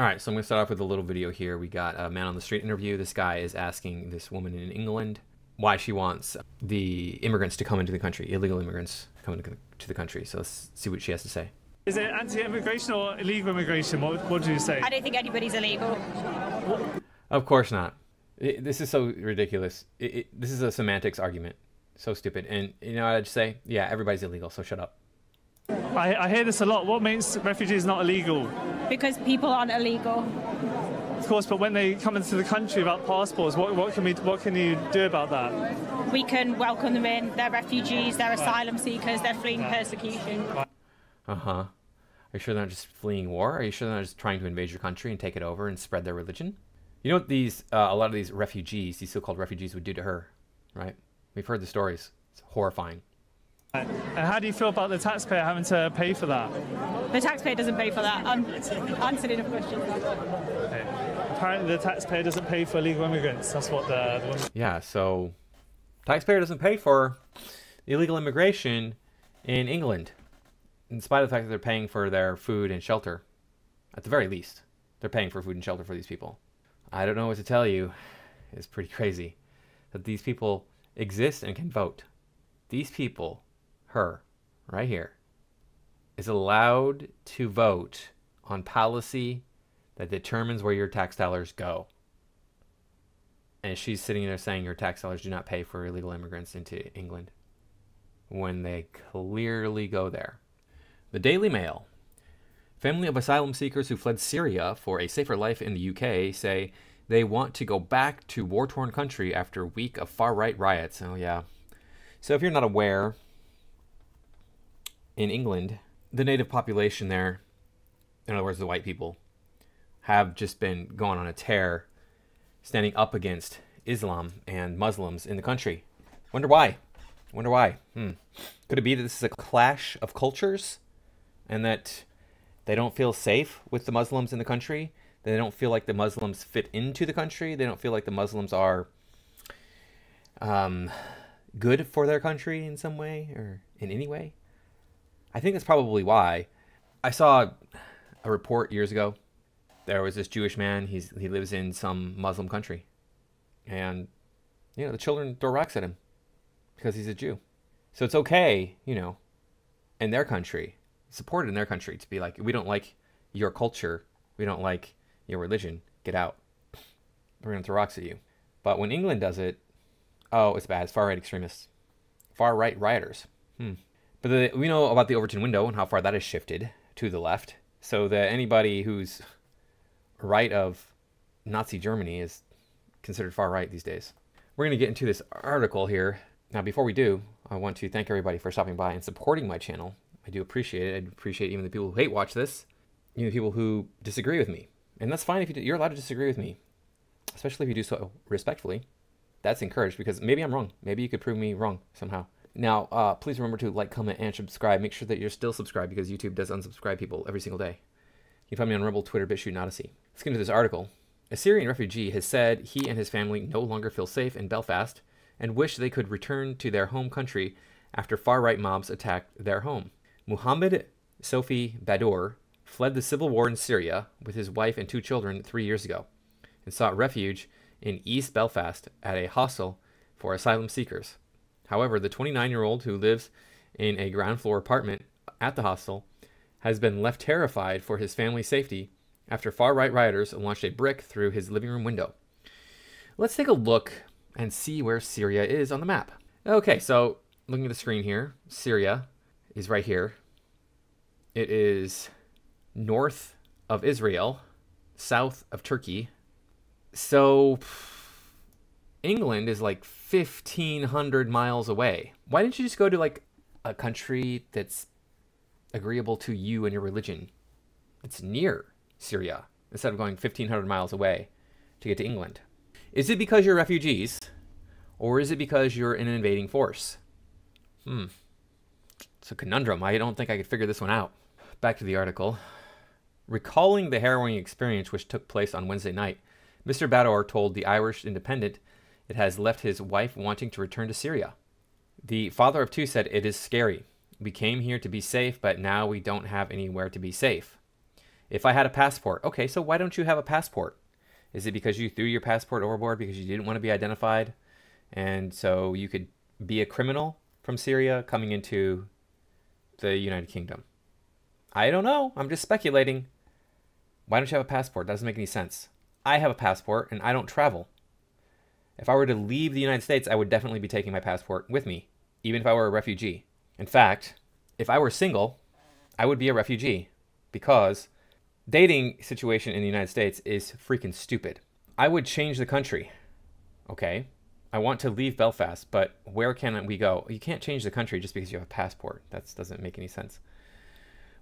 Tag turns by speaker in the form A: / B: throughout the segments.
A: All right, so I'm going to start off with a little video here. We got a man on the street interview. This guy is asking this woman in England why she wants the immigrants to come into the country, illegal immigrants coming to the country. So let's see what she has to say.
B: Is it anti-immigration or illegal immigration? What, what do you say?
C: I don't think anybody's illegal.
A: Of course not. It, this is so ridiculous. It, it, this is a semantics argument. So stupid. And you know what I'd say? Yeah, everybody's illegal, so shut up.
B: I, I hear this a lot. What makes refugees not illegal?
C: Because people aren't illegal.
B: Of course, but when they come into the country without passports, what, what can we, what can you do about that?
C: We can welcome them in. They're refugees. They're asylum seekers. They're fleeing persecution.
A: Uh huh. Are you sure they're not just fleeing war? Are you sure they're not just trying to invade your country and take it over and spread their religion? You know what these uh, a lot of these refugees, these so-called refugees, would do to her, right? We've heard the stories. It's horrifying.
B: And how do you feel about the taxpayer having to pay for that?
C: The taxpayer doesn't pay for that. I'm answering the question.
B: Okay. Apparently, the taxpayer doesn't pay for illegal immigrants. That's what the, the woman...
A: Yeah, so taxpayer doesn't pay for illegal immigration in England, in spite of the fact that they're paying for their food and shelter. At the very least, they're paying for food and shelter for these people. I don't know what to tell you. It's pretty crazy that these people exist and can vote. These people her, right here, is allowed to vote on policy that determines where your tax dollars go. And she's sitting there saying your tax dollars do not pay for illegal immigrants into England when they clearly go there. The Daily Mail. Family of asylum seekers who fled Syria for a safer life in the UK say they want to go back to war torn country after a week of far right riots. Oh, yeah. So, if you're not aware, in England, the native population there, in other words, the white people, have just been going on a tear, standing up against Islam and Muslims in the country. Wonder why? Wonder why? Hmm. Could it be that this is a clash of cultures, and that they don't feel safe with the Muslims in the country? They don't feel like the Muslims fit into the country. They don't feel like the Muslims are um, good for their country in some way or in any way. I think that's probably why. I saw a report years ago. There was this Jewish man. He's he lives in some Muslim country, and you know the children throw rocks at him because he's a Jew. So it's okay, you know, in their country, supported in their country to be like, we don't like your culture, we don't like your religion, get out. We're gonna throw rocks at you. But when England does it, oh, it's bad. It's far right extremists, far right rioters. Hmm. But the, we know about the Overton window and how far that has shifted to the left, so that anybody who's right of Nazi Germany is considered far right these days. We're going to get into this article here. Now, before we do, I want to thank everybody for stopping by and supporting my channel. I do appreciate it. I appreciate even the people who hate watch this, even the people who disagree with me. And that's fine if you do, you're allowed to disagree with me, especially if you do so respectfully. That's encouraged because maybe I'm wrong. Maybe you could prove me wrong somehow. Now, uh, please remember to like, comment, and subscribe. Make sure that you're still subscribed because YouTube does unsubscribe people every single day. You can find me on Rumble, Twitter, BitChute, and Odysee. Let's get into this article. A Syrian refugee has said he and his family no longer feel safe in Belfast and wish they could return to their home country after far-right mobs attacked their home. Muhammad Sofi Badour fled the civil war in Syria with his wife and two children three years ago and sought refuge in East Belfast at a hostel for asylum seekers. However, the 29 year old who lives in a ground floor apartment at the hostel has been left terrified for his family's safety after far right rioters launched a brick through his living room window. Let's take a look and see where Syria is on the map. Okay, so looking at the screen here, Syria is right here. It is north of Israel, south of Turkey. So England is like 1500 miles away. Why didn't you just go to like a country that's agreeable to you and your religion? It's near Syria instead of going 1500 miles away to get to England. Is it because you're refugees or is it because you're an invading force? Hmm. It's a conundrum. I don't think I could figure this one out. Back to the article. Recalling the harrowing experience which took place on Wednesday night, Mr. Badour told the Irish Independent it has left his wife wanting to return to Syria. The father of two said, It is scary. We came here to be safe, but now we don't have anywhere to be safe. If I had a passport, okay, so why don't you have a passport? Is it because you threw your passport overboard because you didn't want to be identified? And so you could be a criminal from Syria coming into the United Kingdom? I don't know. I'm just speculating. Why don't you have a passport? That doesn't make any sense. I have a passport and I don't travel. If I were to leave the United States, I would definitely be taking my passport with me, even if I were a refugee. In fact, if I were single, I would be a refugee because dating situation in the United States is freaking stupid. I would change the country. Okay? I want to leave Belfast, but where can we go? You can't change the country just because you have a passport. That doesn't make any sense.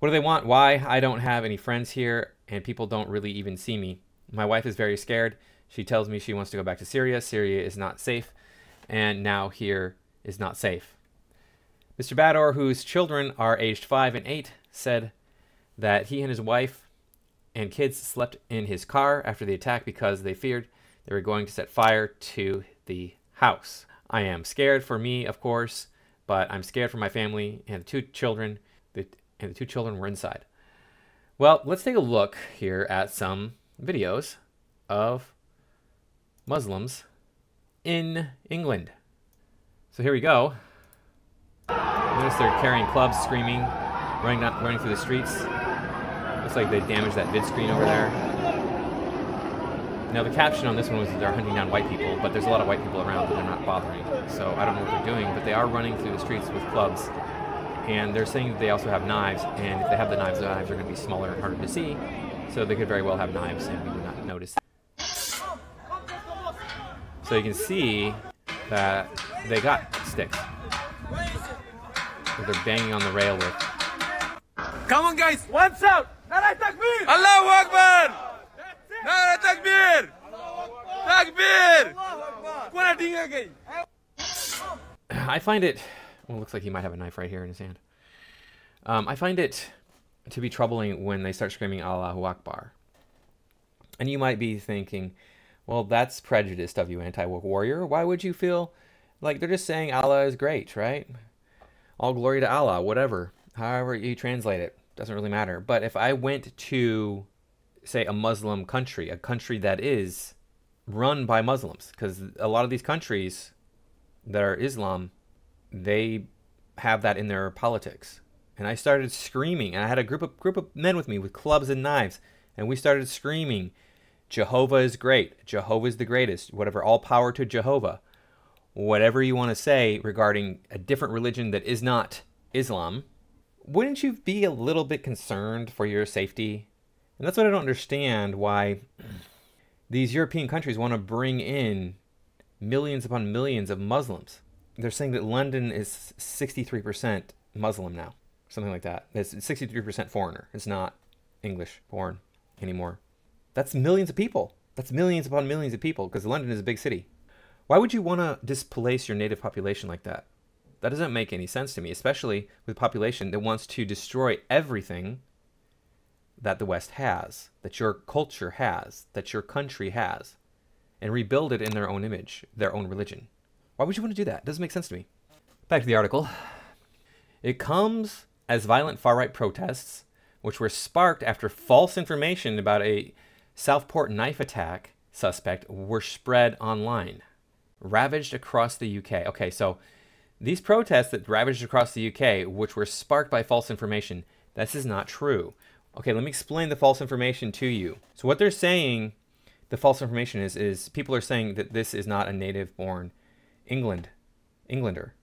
A: What do they want? Why? I don't have any friends here, and people don't really even see me. My wife is very scared. She tells me she wants to go back to Syria. Syria is not safe, and now here is not safe. Mr. Bador, whose children are aged 5 and 8, said that he and his wife and kids slept in his car after the attack because they feared they were going to set fire to the house. I am scared for me, of course, but I'm scared for my family and the two children. The, and the two children were inside. Well, let's take a look here at some videos of Muslims in England. So here we go. Notice they're carrying clubs, screaming, running, not, running through the streets. Looks like they damaged that vid screen over there. Now the caption on this one was they're hunting down white people, but there's a lot of white people around that they're not bothering. So I don't know what they're doing, but they are running through the streets with clubs. And they're saying that they also have knives, and if they have the knives, the knives are going to be smaller and harder to see. So they could very well have knives, and we would not notice. So you can see that they got sticks. That they're banging on the rail with.
D: Come on, guys. What's up? Allahu Akbar. Nara takbir! Takbir!
A: I find it. Well, it looks like he might have a knife right here in his hand. Um, I find it to be troubling when they start screaming Allahu Akbar. And you might be thinking, well, that's prejudiced of you, anti warrior. Why would you feel like they're just saying Allah is great, right? All glory to Allah, whatever. However you translate it, doesn't really matter. But if I went to say a Muslim country, a country that is run by Muslims, because a lot of these countries that are Islam, they have that in their politics. And I started screaming, and I had a group of group of men with me with clubs and knives, and we started screaming, "Jehovah is great. Jehovah is the greatest. Whatever, all power to Jehovah." Whatever you want to say regarding a different religion that is not Islam, wouldn't you be a little bit concerned for your safety and that's what I don't understand why these European countries want to bring in millions upon millions of Muslims. They're saying that London is 63% Muslim now, something like that. It's 63% foreigner. It's not English born anymore. That's millions of people. That's millions upon millions of people because London is a big city. Why would you want to displace your native population like that? That doesn't make any sense to me, especially with a population that wants to destroy everything that the West has, that your culture has, that your country has, and rebuild it in their own image, their own religion. Why would you want to do that? It doesn't make sense to me. Back to the article. It comes as violent far right protests, which were sparked after false information about a Southport knife attack suspect were spread online, ravaged across the UK. Okay, so these protests that ravaged across the UK, which were sparked by false information, this is not true. Okay, let me explain the false information to you. So what they're saying, the false information is, is people are saying that this is not a native-born England, Englander,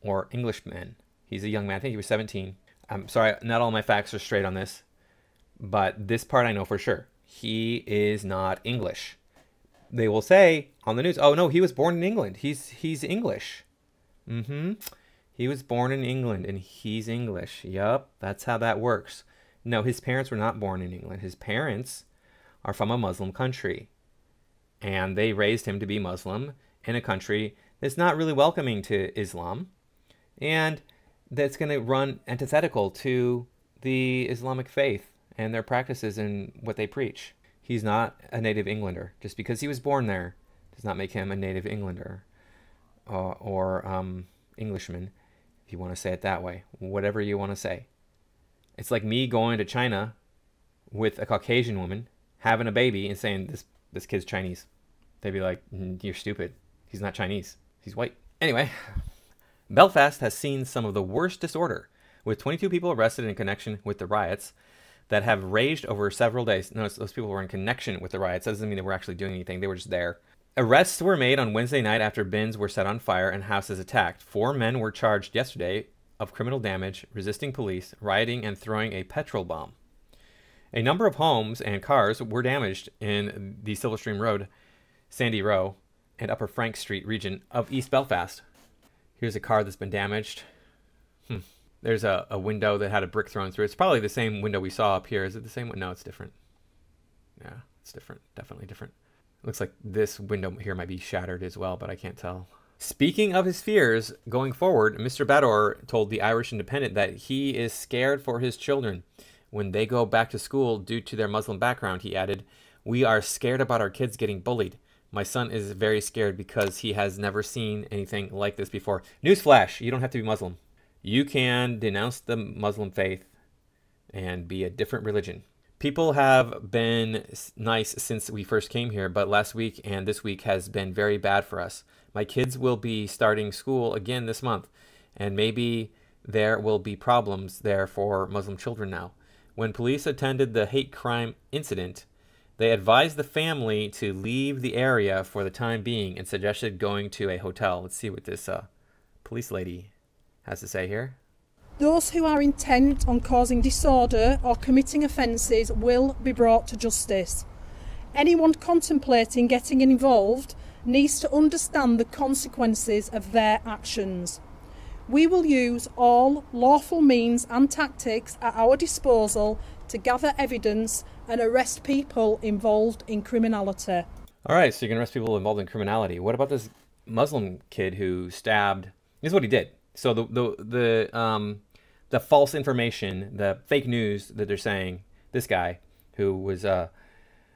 A: or Englishman. He's a young man. I think he was 17. I'm sorry, not all my facts are straight on this, but this part I know for sure. He is not English. They will say on the news, "Oh no, he was born in England. He's he's English." Mm-hmm. He was born in England and he's English. Yup, that's how that works. No, his parents were not born in England. His parents are from a Muslim country. And they raised him to be Muslim in a country that's not really welcoming to Islam and that's going to run antithetical to the Islamic faith and their practices and what they preach. He's not a native Englander. Just because he was born there does not make him a native Englander uh, or um, Englishman, if you want to say it that way. Whatever you want to say. It's like me going to China with a Caucasian woman having a baby and saying this this kid's Chinese. They'd be like, "Mm, "You're stupid. He's not Chinese. He's white." Anyway, Belfast has seen some of the worst disorder, with 22 people arrested in connection with the riots that have raged over several days. Notice those people were in connection with the riots. That doesn't mean they were actually doing anything. They were just there. Arrests were made on Wednesday night after bins were set on fire and houses attacked. Four men were charged yesterday of criminal damage, resisting police, rioting, and throwing a petrol bomb. A number of homes and cars were damaged in the Silverstream Road, Sandy Row, and Upper Frank Street region of East Belfast. Here's a car that's been damaged. Hmm. There's a, a window that had a brick thrown through. It's probably the same window we saw up here. Is it the same one? No, it's different. Yeah, it's different. Definitely different. Looks like this window here might be shattered as well, but I can't tell. Speaking of his fears going forward, Mr. Bador told the Irish Independent that he is scared for his children when they go back to school due to their Muslim background. He added, We are scared about our kids getting bullied. My son is very scared because he has never seen anything like this before. Newsflash, you don't have to be Muslim. You can denounce the Muslim faith and be a different religion. People have been nice since we first came here, but last week and this week has been very bad for us. My kids will be starting school again this month, and maybe there will be problems there for Muslim children now. When police attended the hate crime incident, they advised the family to leave the area for the time being and suggested going to a hotel. Let's see what this uh, police lady has to say here.
E: Those who are intent on causing disorder or committing offences will be brought to justice. Anyone contemplating getting involved needs to understand the consequences of their actions. We will use all lawful means and tactics at our disposal to gather evidence and arrest people involved in criminality.
A: All right, so you're gonna arrest people involved in criminality. What about this Muslim kid who stabbed? This is what he did. So the the the um the false information, the fake news that they're saying, this guy who was a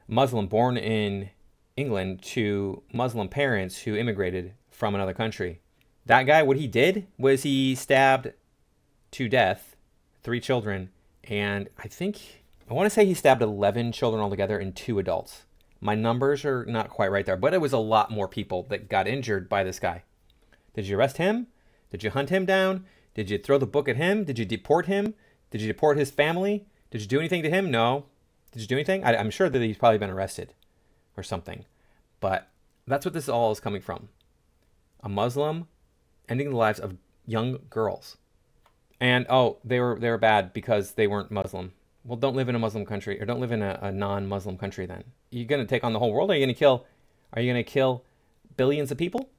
A: Muslim born in England to Muslim parents who immigrated from another country. That guy, what he did was he stabbed to death three children, and I think I want to say he stabbed 11 children altogether and two adults. My numbers are not quite right there, but it was a lot more people that got injured by this guy. Did you arrest him? Did you hunt him down? Did you throw the book at him? Did you deport him? Did you deport his family? Did you do anything to him? No. Did you do anything? I, I'm sure that he's probably been arrested or something. But that's what this all is coming from. A Muslim ending the lives of young girls. And oh, they were they were bad because they weren't Muslim. Well, don't live in a Muslim country or don't live in a, a non-Muslim country then. You're gonna take on the whole world. Or are you gonna kill? Are you gonna kill billions of people?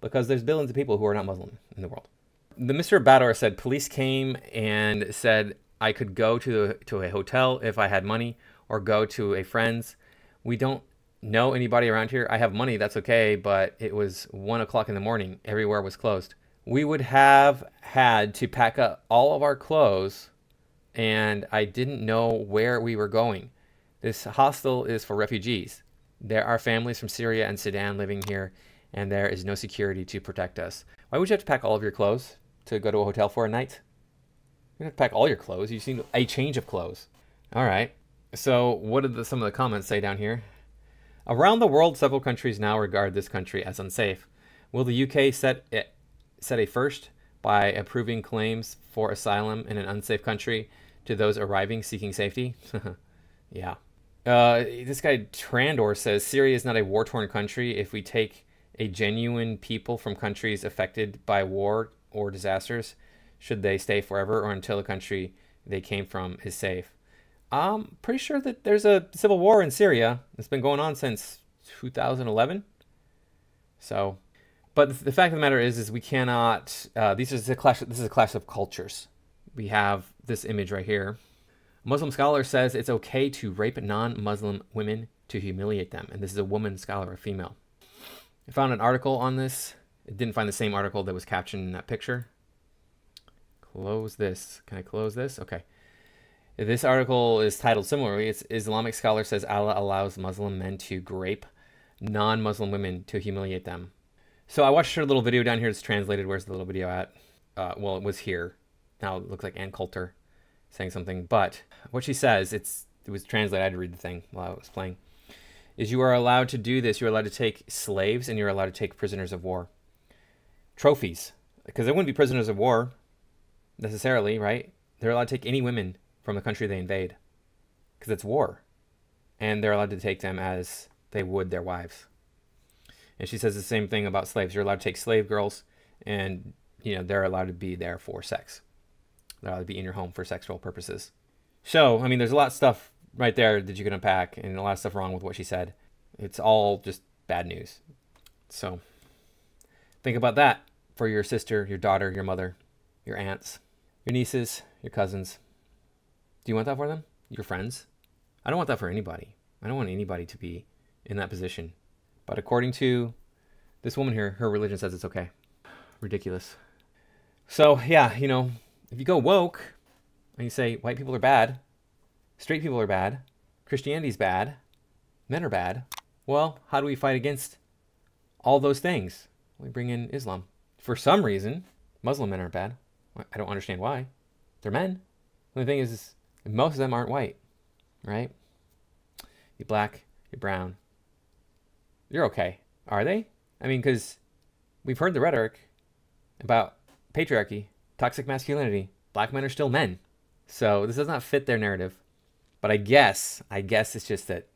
A: Because there's billions of people who are not Muslim in the world. The Mr. Bador said police came and said I could go to to a hotel if I had money or go to a friend's. We don't know anybody around here. I have money, that's okay, but it was one o'clock in the morning. Everywhere was closed. We would have had to pack up all of our clothes, and I didn't know where we were going. This hostel is for refugees. There are families from Syria and Sudan living here, and there is no security to protect us. Why would you have to pack all of your clothes to go to a hotel for a night? You have to pack all your clothes. You just need a change of clothes. All right. So, what did the, some of the comments say down here? Around the world, several countries now regard this country as unsafe. Will the UK set it, set a first by approving claims for asylum in an unsafe country to those arriving seeking safety? yeah. Uh, this guy Trandor says Syria is not a war torn country. If we take a genuine people from countries affected by war or disasters, should they stay forever or until the country they came from is safe? I'm pretty sure that there's a civil war in Syria. It's been going on since 2011. So, but the fact of the matter is, is we cannot. Uh, these is a clash. This is a clash of cultures. We have this image right here. A Muslim scholar says it's okay to rape non-Muslim women to humiliate them, and this is a woman scholar, a female. I found an article on this. It didn't find the same article that was captioned in that picture. Close this. Can I close this? Okay. This article is titled similarly. It's Islamic scholar says Allah allows Muslim men to grape non-Muslim women to humiliate them. So I watched her little video down here. It's translated. Where's the little video at? Uh, well, it was here. Now it looks like Ann Coulter saying something. But what she says, it's it was translated. I had to read the thing while I was playing. Is you are allowed to do this. You're allowed to take slaves and you're allowed to take prisoners of war. Trophies, because they wouldn't be prisoners of war necessarily, right? They're allowed to take any women from the country they invade because it's war. And they're allowed to take them as they would their wives. And she says the same thing about slaves. You're allowed to take slave girls and you know they're allowed to be there for sex. They're allowed to be in your home for sexual purposes. So, I mean, there's a lot of stuff right there that you can unpack and a lot of stuff wrong with what she said. It's all just bad news. So, think about that for your sister, your daughter, your mother, your aunts, your nieces, your cousins. Do you want that for them? Your friends? I don't want that for anybody. I don't want anybody to be in that position. But according to this woman here, her religion says it's okay. Ridiculous. So, yeah, you know, if you go woke and you say white people are bad, straight people are bad, Christianity's bad, men are bad, well, how do we fight against all those things? We bring in Islam. For some reason, Muslim men aren't bad. I don't understand why. They're men. The only thing is, is most of them aren't white, right? You're black, you're brown. You're okay. Are they? I mean, because we've heard the rhetoric about patriarchy, toxic masculinity. Black men are still men. So this does not fit their narrative. But I guess, I guess it's just that,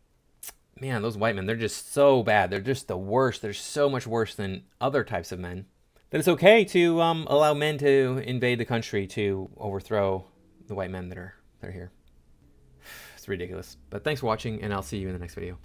A: man, those white men, they're just so bad. They're just the worst. They're so much worse than other types of men. That it's okay to um, allow men to invade the country to overthrow the white men that are, that are here. It's ridiculous. But thanks for watching, and I'll see you in the next video.